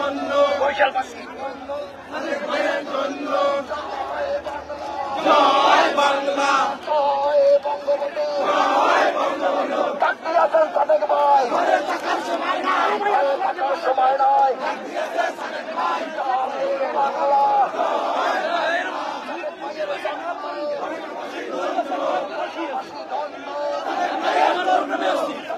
জন্য। বৈশালবাসী ভাইয়ের জন্য। জয় বাংলা। জয় বঙ্গবন্ধু। জয় বঙ্গবন্ধু। চাকরি আছেন সাদেক ভাই। থাকার সময় নাই। থাকার সময় নাই। বাংলা। Thank you.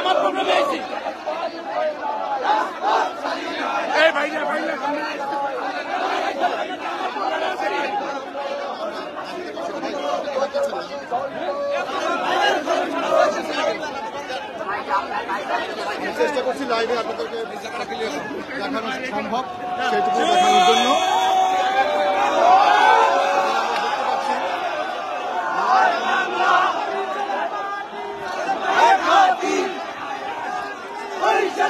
আমার প্রবলেম হয়েছে। এই ভাই না ভাই না চেষ্টা করছি লাইভে আপনাদেরকে দেখানো সম্ভব সেটুকু দেখানোর জন্য।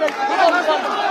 不错不错不错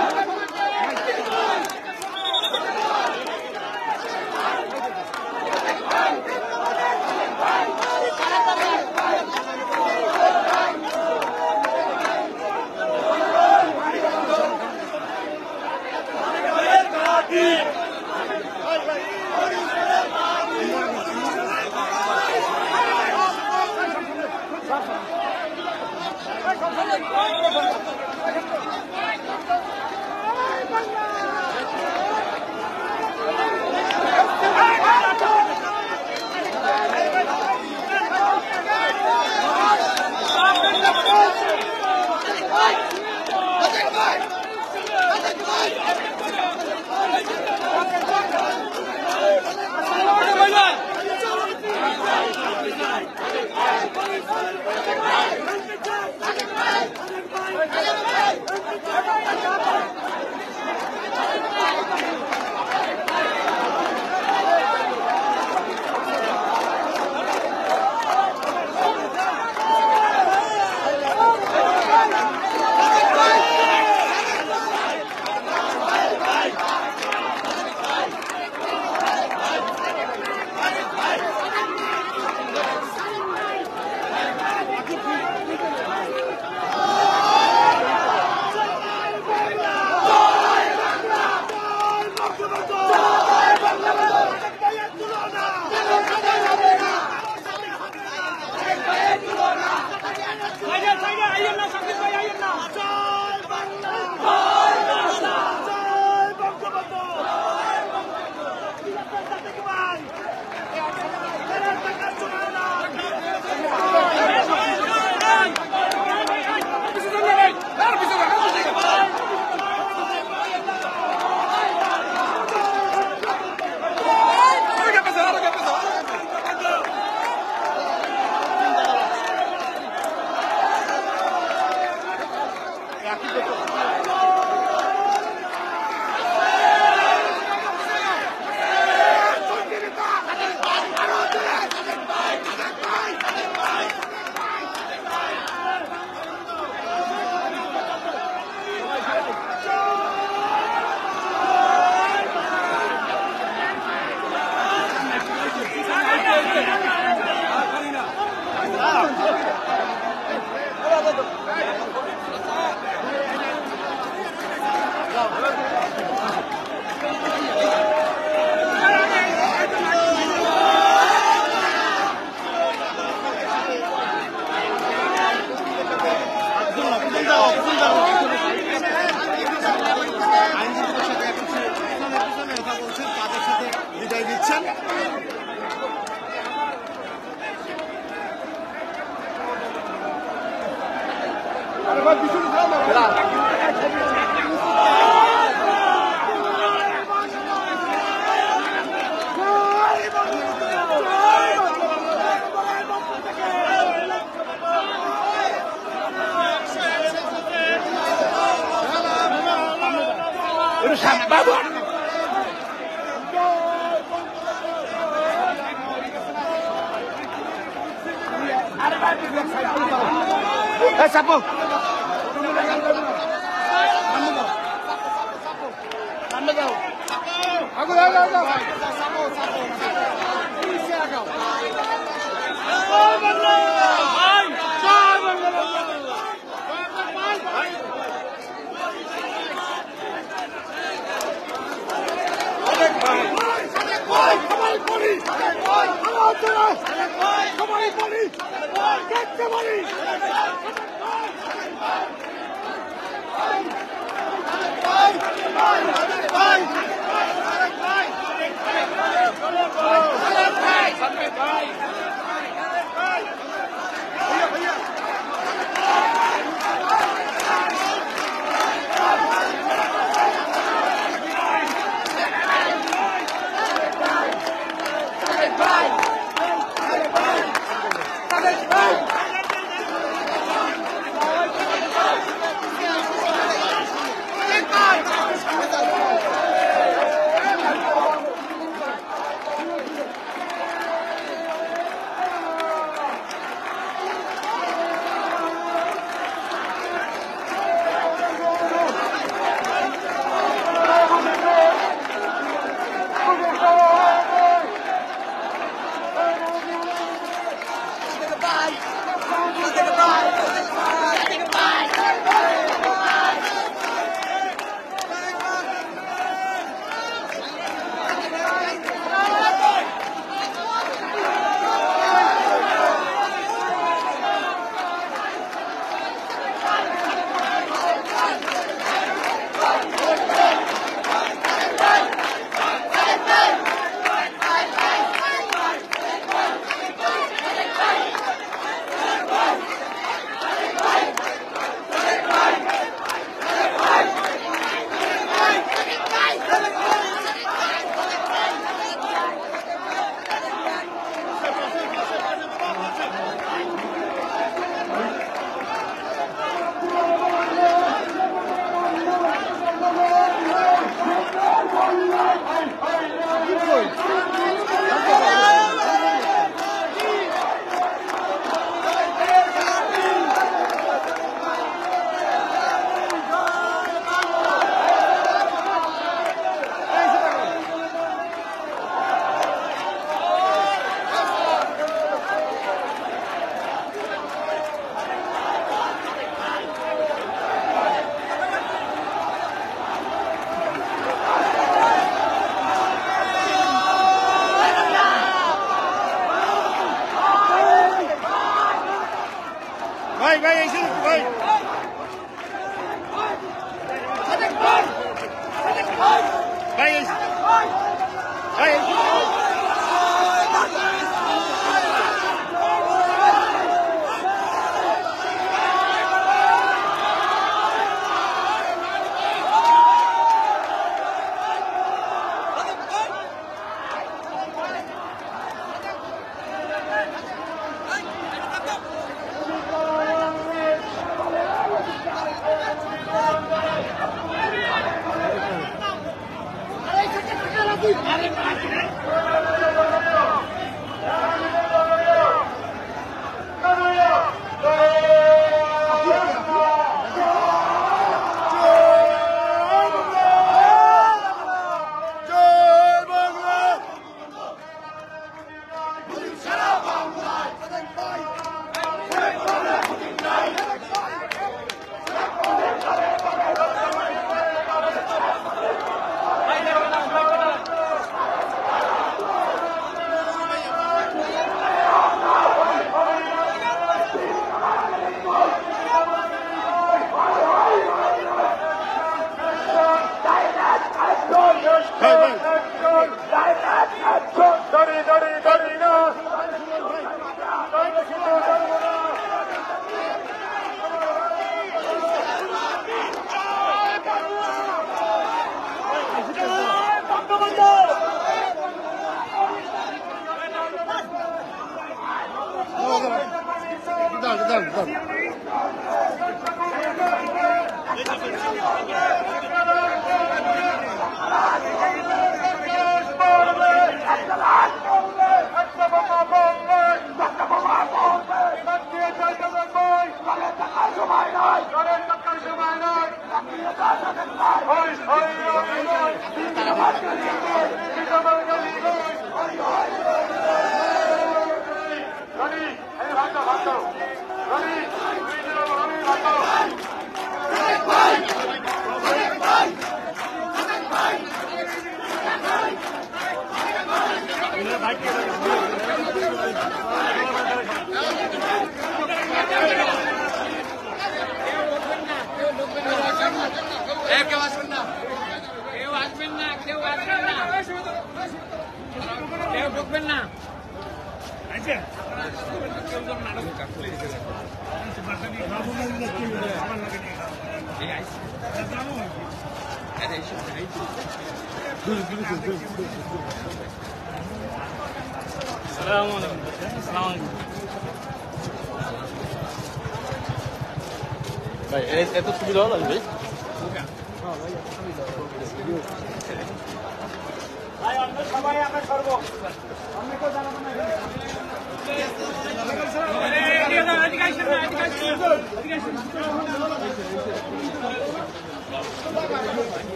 ভাই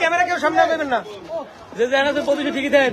ক্যামেরা কেউ সামনে আগাবেন না। যে জানা তো প্রতিটি ঠিকই দেন।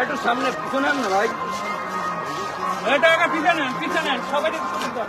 একটু সামনে পিছনে না ভাই। এটা একা পিছনে পিছনে সবাই পিছনে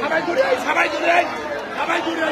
সবাই ঘুরে সবাই ঘুরে সবাই ঘুরে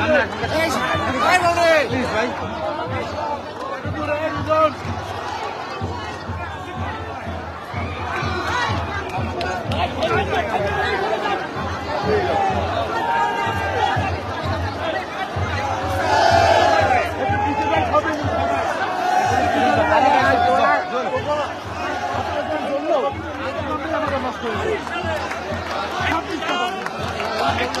দূরে একটু দূরে একটু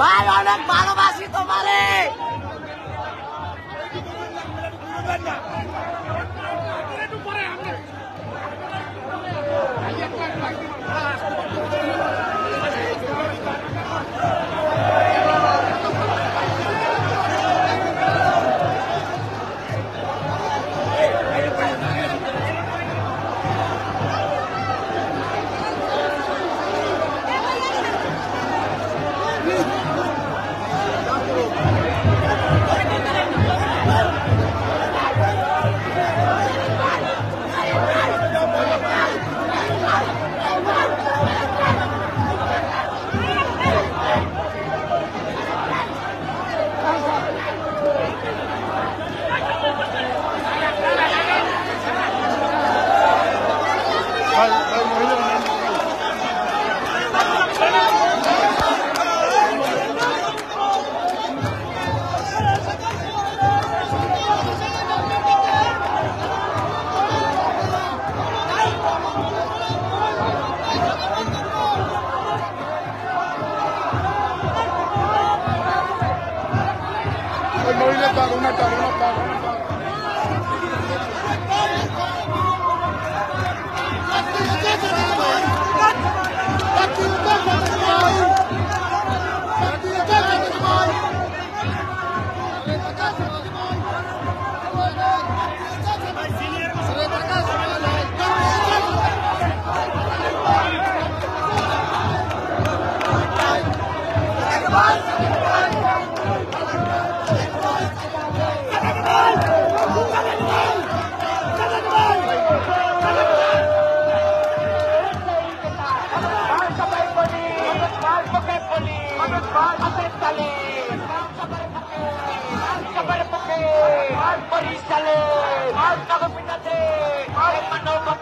ভাই অনেক ভালোবাসি তোমারে।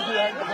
Thank you.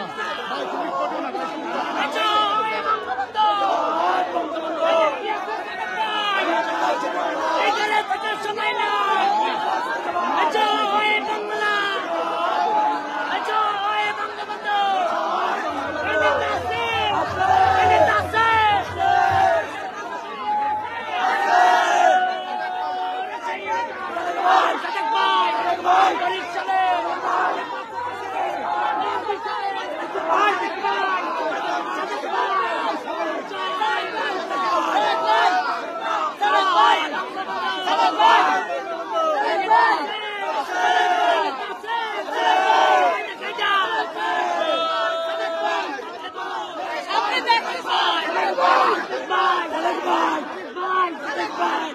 Hey!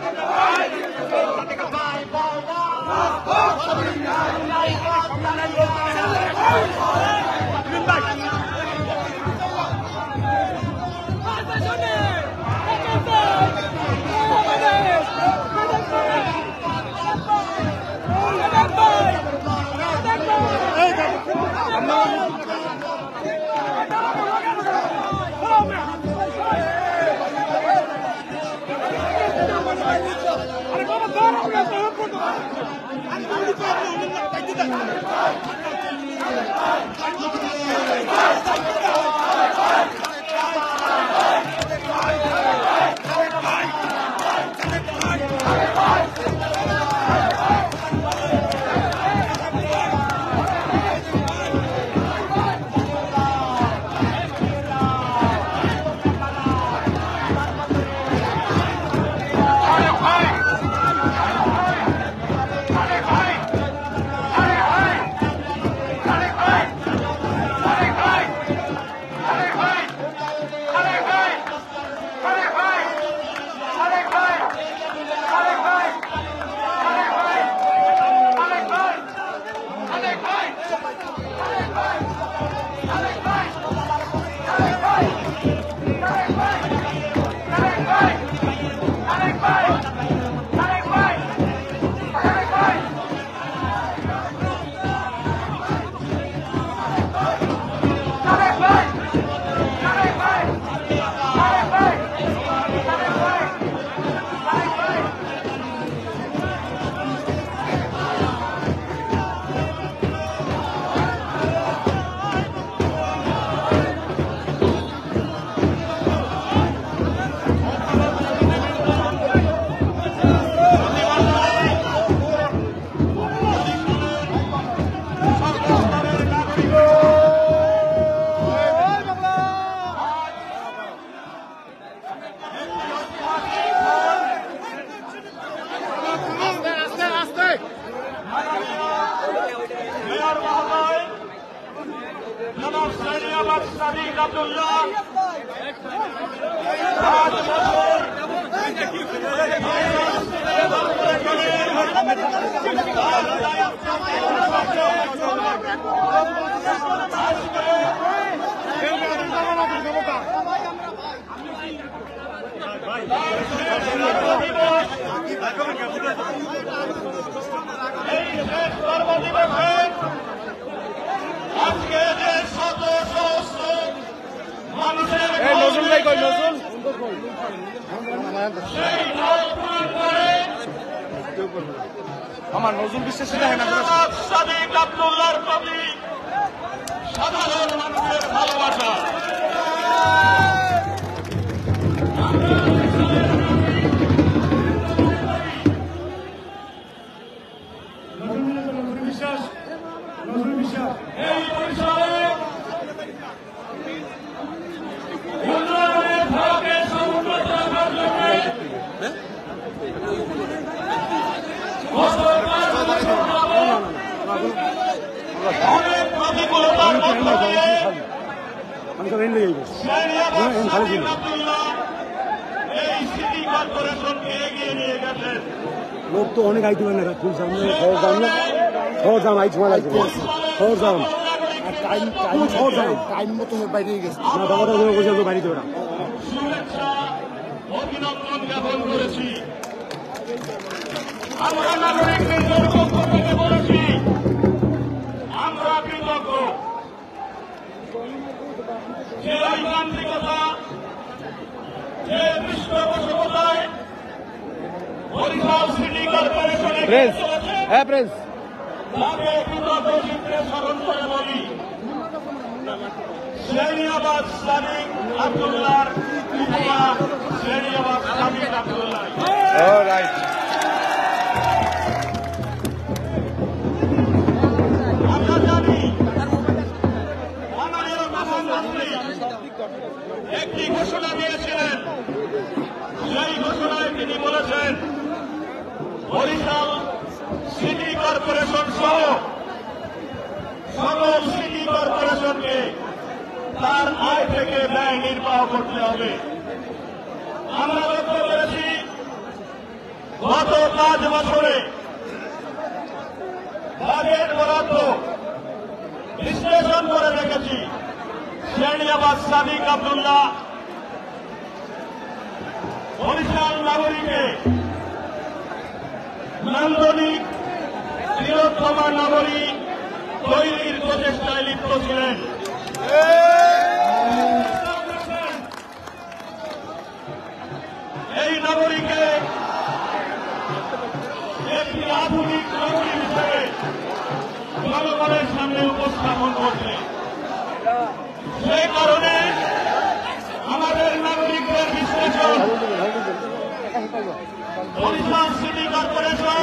Bye. Mayor দাম টাইম মতো বাইরে গেছে। না বাবাটা ধরে বসে তো বাড়িতে ওরা। অভিনন্দন জ্ঞাপন করেছি। আমরা নাগরিকদের পক্ষ থেকে বলেছি আমরা কৃতজ্ঞ। যে ঐকান্তিকতা যে পৃষ্ঠপোষকতায় বরিশাল সিটি কর্পোরেশনে প্রেস হ্যাঁ প্রেস তাকে কৃতজ্ঞ চিত্রে স্মরণ করে বলি। শ্রেণীয়াবাদ সাদিক আব্দুল্লাহর উপমা শ্রেণীয়াবাদ সাদিক আব্দুল্লাহ। আমরা জানি মাননীয় প্রধানমন্ত্রী একটি ঘোষণা দিয়েছিলেন। সেই ঘোষণায় তিনি বলেছেন বরিশাল সিটি কর্পোরেশন সহ সকল সিটি কর্পোরেশনকে তার আয় থেকে ব্যয় নির্বাহ করতে হবে। আমরা লক্ষ্য করেছি, গত পাঁচ বছরে বাজেট বরাদ্দ বিশ্লেষণ করে রেখেছি। শ্রেণিয়াবাদ সাদিক আব্দুল্লাহ বরিশাল নাগরিকে নান্দনিক বৃহত্তমা নাগরিক তৈরির প্রচেষ্টায় লিপ্ত ছিলেন। এই নাগরিকে একটি আধুনিক নগরী হিসেবে জনগণের সামনে উপস্থাপন করছে। সেই কারণে আমাদের নাগরিকদের বিশ্লেষণ বরিশাল সিটি কর্পোরেশন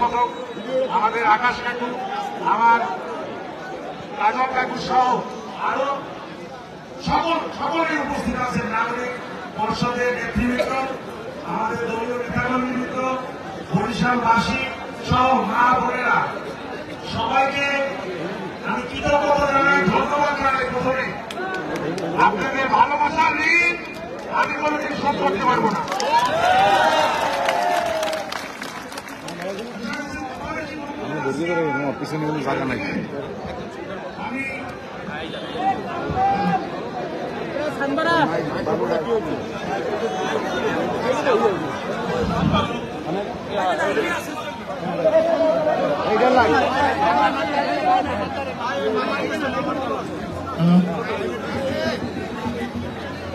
সম্পাদক আমাদের আকাশ কাকু, আমার কাজল কাকু সহ আরও সকল সকলেই উপস্থিত আছেন নাগরিক পরিষদের নেতৃবৃন্দ, আমাদের দলীয় নেতাকর্মীবৃন্দ, বরিশালবাসী সহ মা বোনেরা। সবাইকে আমি কৃতজ্ঞতা জানাই, ধন্যবাদ জানাই প্রথমে। আপনাদের ভালোবাসার ঋণ আমি কোনোদিন শোধ করতে পারব না। পিছনে কোনো জায়গা নাই।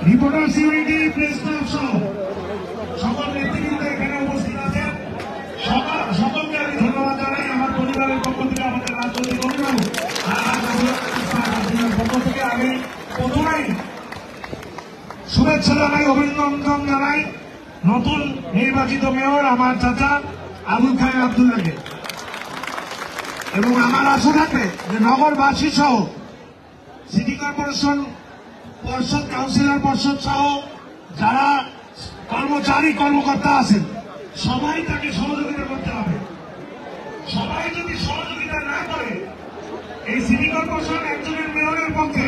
রিপোর্টার সিউরিটি প্রেস ক্লাব সহ সকল আপনাদের পক্ষ থেকে শুভেচ্ছা জানাই, অভিনন্দন জানাই নতুন নির্বাচিত মেয়র আমার চাচা আবুল খান আবদুল্লাহকে। এবং আমার আশা থাকবে যে নগরবাসী সহ সিটি কর্পোরেশন পর্ষদ, কাউন্সিলর পর্ষদ সহ যারা কর্মচারী, কর্মকর্তা আছেন, সবাই তাকে সহযোগিতা করতে সবাই যদি সহযোগিতা না করে, এই সিটি কর্পোরেশন একজনের মেয়রের পক্ষে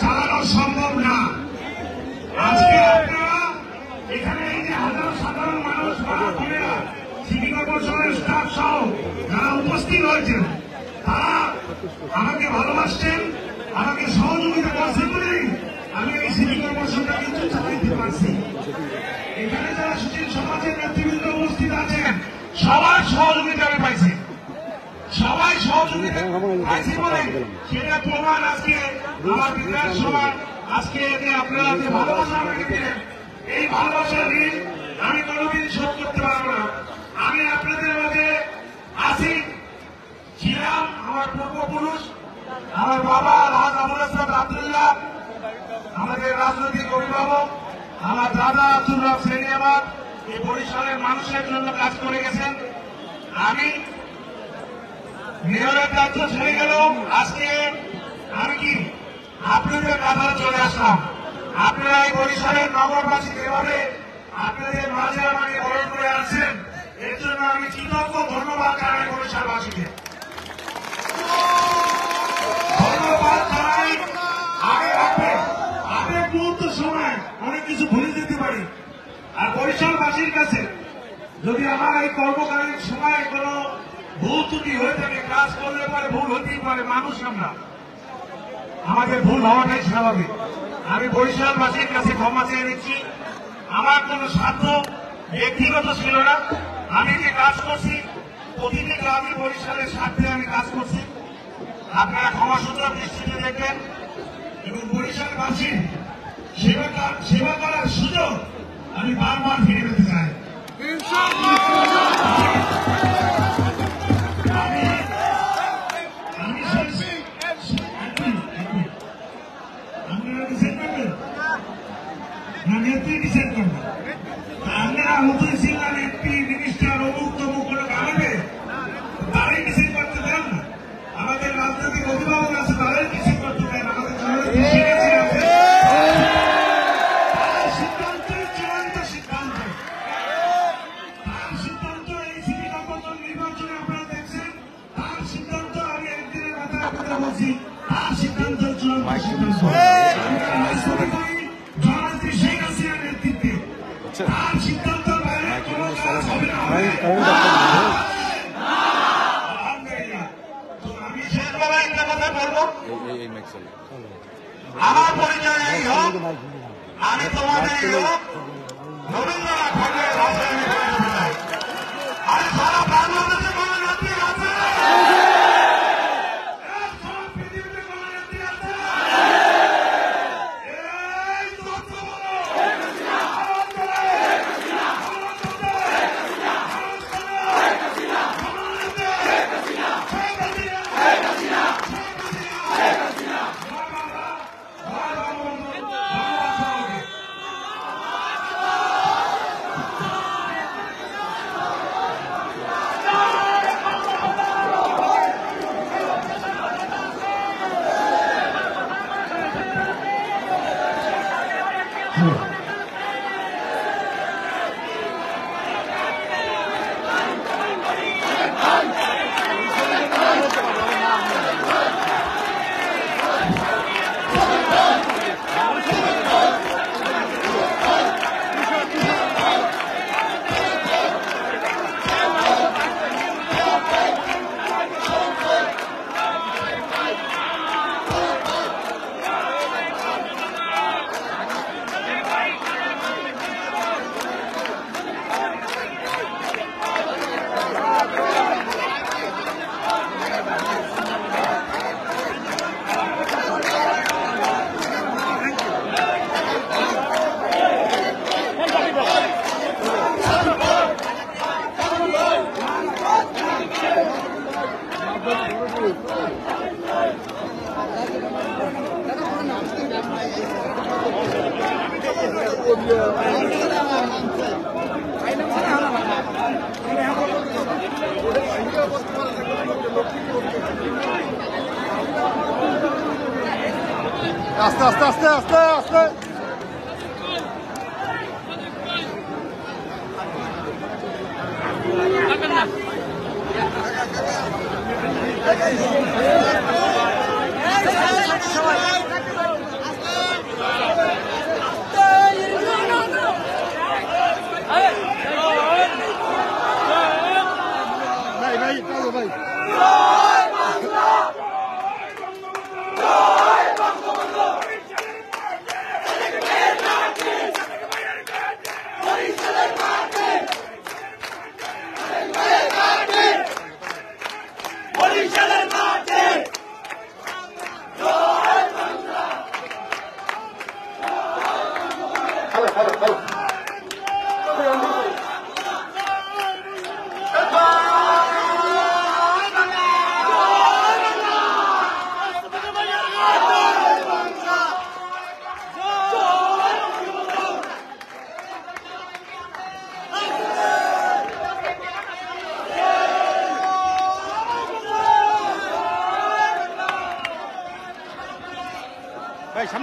চালানো সম্ভব না। আজকে আপনারা এখানে এই যে হাজার সাধারণ মানুষ বোনেরা, সিটি কর্পোরেশনের স্টাফ সহ যারা উপস্থিত হয়েছেন তারা আমাকে ভালোবাসছেন, আমাকে সহযোগিতা করছেন বলেই আমি এই সিটি কর্পোরেশনটা কিন্তু চালাইতে পারছি। এখানে যারা সুশীল সমাজের নেতৃবৃন্দ উপস্থিত আছেন, সবার সহযোগিতা আমি পাইছি। সহযোগিতা পাইছি বলে সেটা প্রমাণ আজকে আমার বিধায়ক সভা আজকে যে আপনারা যে ভালোবাসা আমাকে দিলেন এই ভালোবাসা ঋণ আমি কোনোদিন শোধ করতে পারব না। আমি আপনাদের মাঝে আছি। ছিলাম আমার পূর্বপুরুষ আমার বাবা রাজ আবুল হাসান আবদুল্লাহ আমাদের রাজনৈতিক অভিভাবক আমার দাদা আব্দুল রব শ্রেণি আমার এই বরিশালের মানুষের জন্য কাজ করে গেছেন। আমি মেয়রের দায়িত্ব ছেড়ে গেল। আজকে আমি কি আপনাদের কাতারে চলে আসলাম? আপনারা এই বরিশালের নগরবাসী যেভাবে আপনাদের মাঝে আমাকে বরণ করে আছেন এর জন্য আমি কৃতজ্ঞ, ধন্যবাদ জানাই বরিশালবাসীকে। ধন্যবাদ সময় অনেক কিছু ভুলে যেতে পারি। আর বরিশালবাসীর কাছে যদি আমার এই কর্মকালীন সময় কোনো ভুল ত্রুটি হয়ে থাকে, কাজ করলে পারে ভুল হতেই পারে, মানুষ আমরা। আমাদের ভুল হওয়াটাই স্বাভাবিক। আমি বরিশালবাসীর কাছে ক্ষমা চেয়ে নিচ্ছি। আমার কোনো স্বার্থ ব্যক্তিগত ছিল না। আমি যে কাজ করছি, প্রতিটি গ্রামে বরিশালের স্বার্থে আমি কাজ করছি। আপনারা ক্ষমা সুন্দর দৃষ্টিতে দেখবেন। এবং বরিশালবাসীর সেবা সেবা করার সুযোগ আমি বারবার ফিরে পেতে চাই। আপনারা হুতুই সিংহার এমপি মিনিস্টার অমুক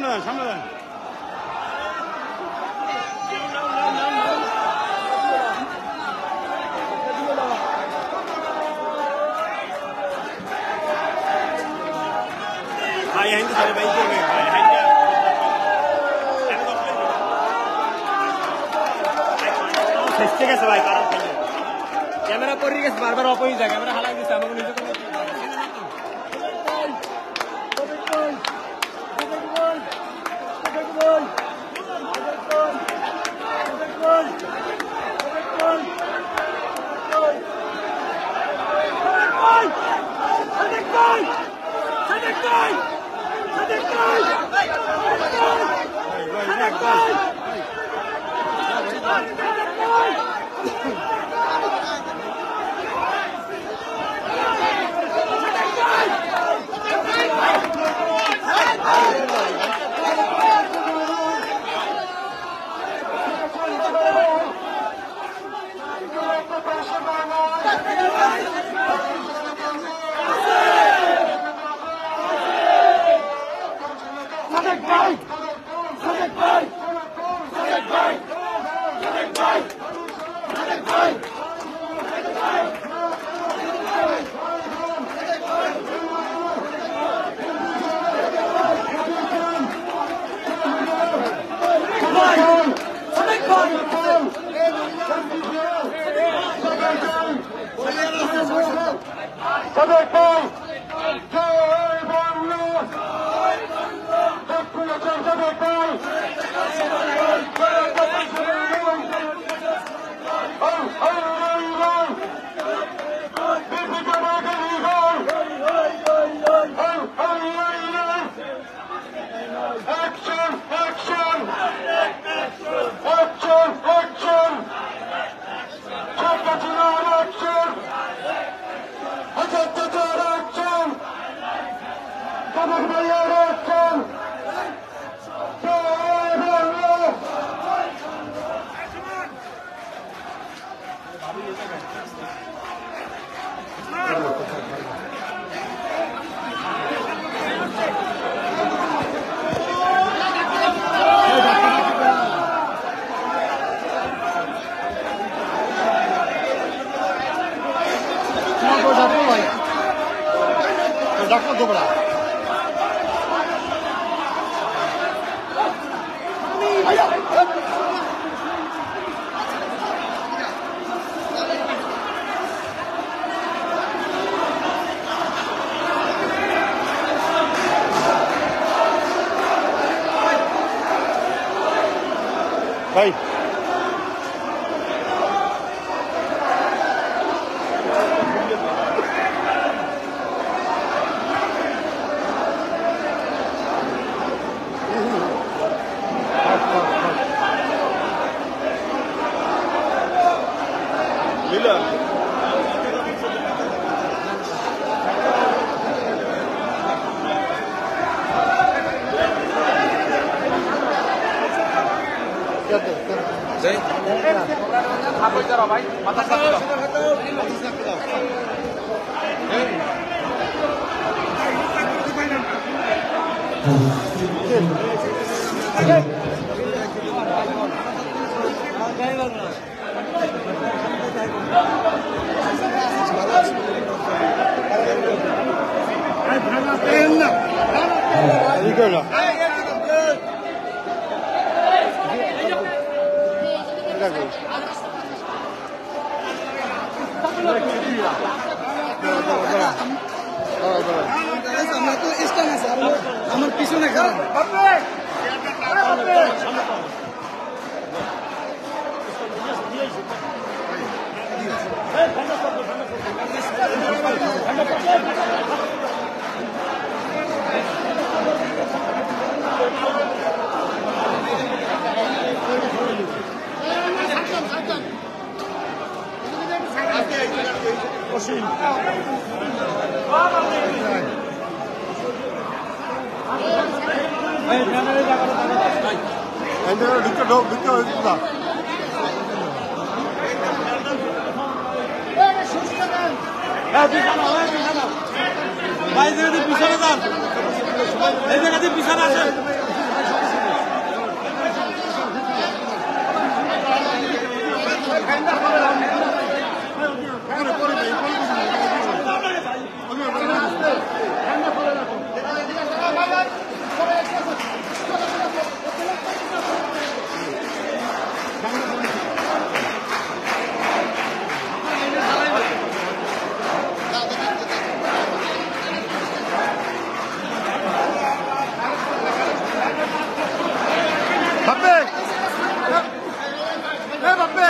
সামনে দেন সামনে দেন ভাই, হাইন্দা সারে ভাই ভাই, হাইন্দা। শেষ গেছে ভাই কারণ ক্যামেরা পড়ে গেছে, বারবার অফ যায়। ক্যামেরা হালাই দিচ্ছে আমাকে নিজে dichtbij! Ga dichtbij! Ga dichtbij! Ga dichtbij! Ga dichtbij! আমার ঢুকে ঢোক ঢুকে হয়েছে না ভাই এই জায়গাতে পিছনে যান এই জায়গাতে পিছনে আসেন বাপ্পে এ বাপ্পে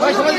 ভাই সবাই